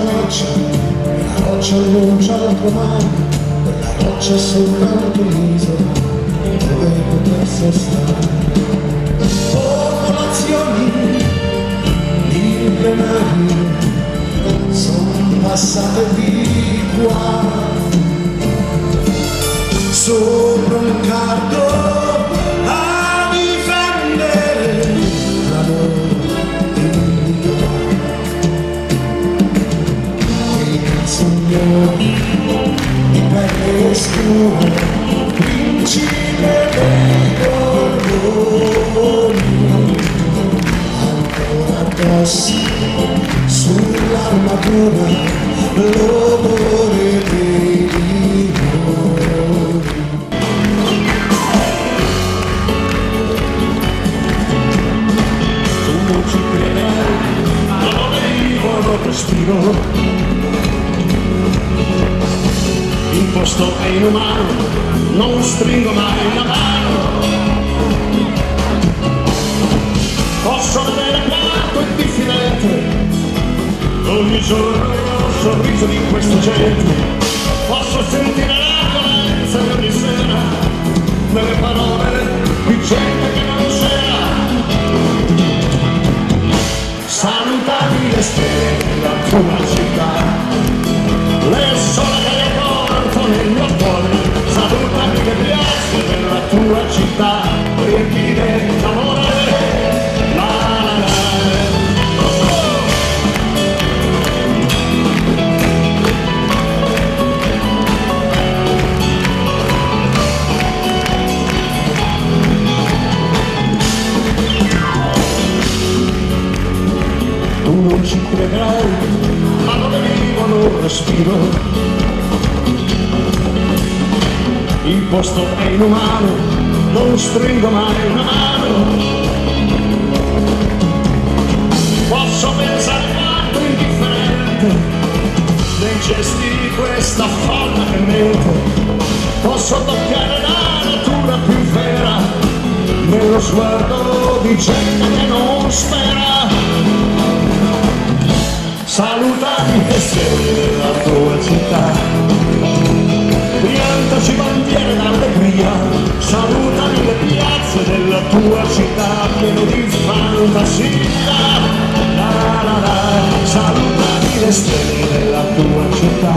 roccia, la roccia annuncia la tua mano, la roccia è soltanto un'isola dove potersi stare. Oh, Popolazioni, mille mari, sono passate via. Signori pelle scura principe dei cordoni ancora addosso sull'armatura l'odore non stringo mai la mano. Posso vedere quanto è diffidente, ogni giorno il sorriso di questa gente. Posso sentire non ci crederai, ma è vivo, non respiro. Il posto è inumano, non stringo mai una mano. Posso pensare quanto indifferente nei gesti di questa folla che mente. Posso toccare la natura più vera nello sguardo di gente che non spera. Stelle della tua città, piantaci bandiere d'allegria, salutami le piazze della tua città, pieno di fantasia. La la la, salutami le stelle della tua città,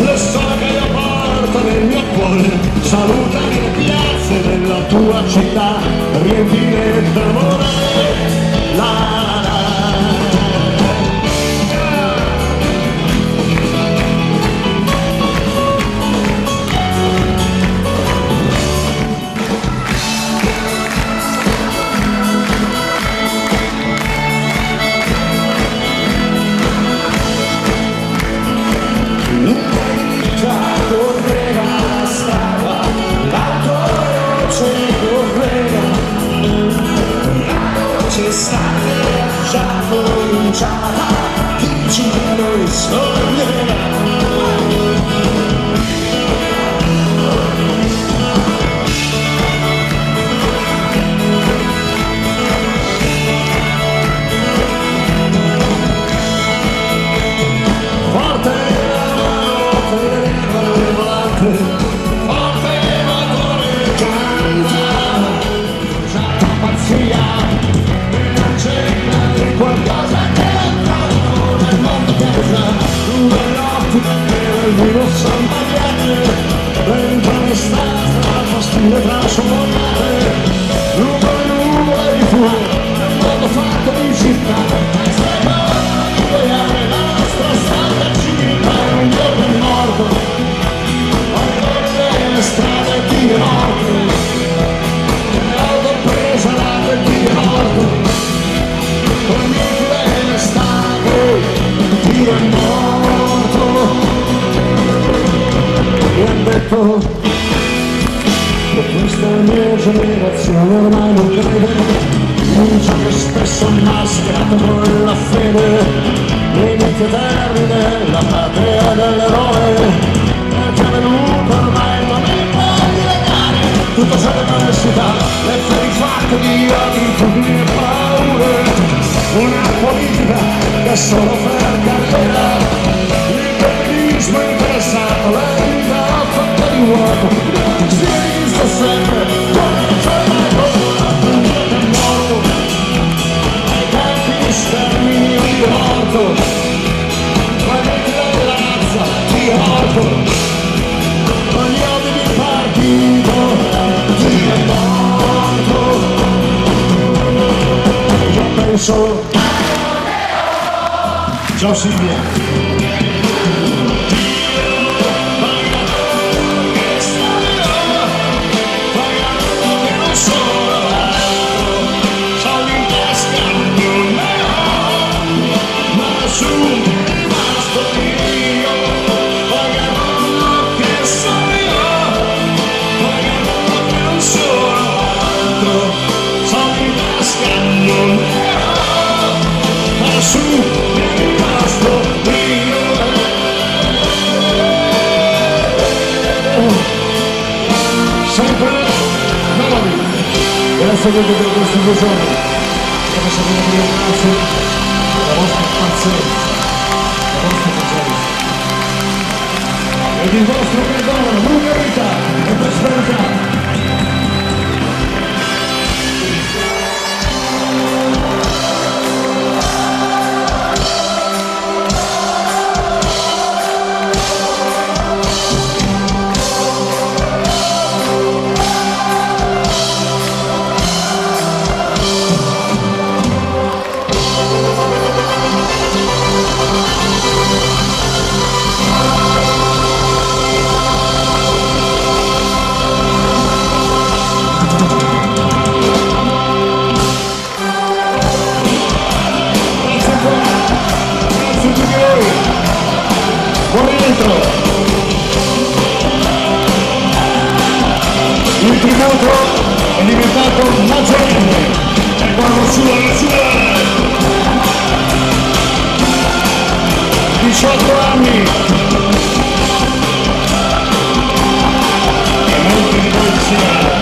le sole che io porto nel mio cuore, salutami le piazze della tua città, riempire d'amore. La cominciata, vicino Dio è morto Mi han detto che questa mia generazione ormai non crede ciò che spesso mascherato con la fede. L'inizio eterni della patria dell'eroe solo ferma carriera L'imperialismo interessato, la vita fatta di uomo Si esiste sempre, come non c'è mai paura Perché è morto, ai campi di sterminio io ti morto. Guadagni la razza, ti orto Ogni odio di partito, ti è morto Io penso Tchau, Silvia. sobie do drogi służony. Żeby się pracy, pracy, tributo è diventato maggiorenne. E quando la sua. 18 anni. E molti di voi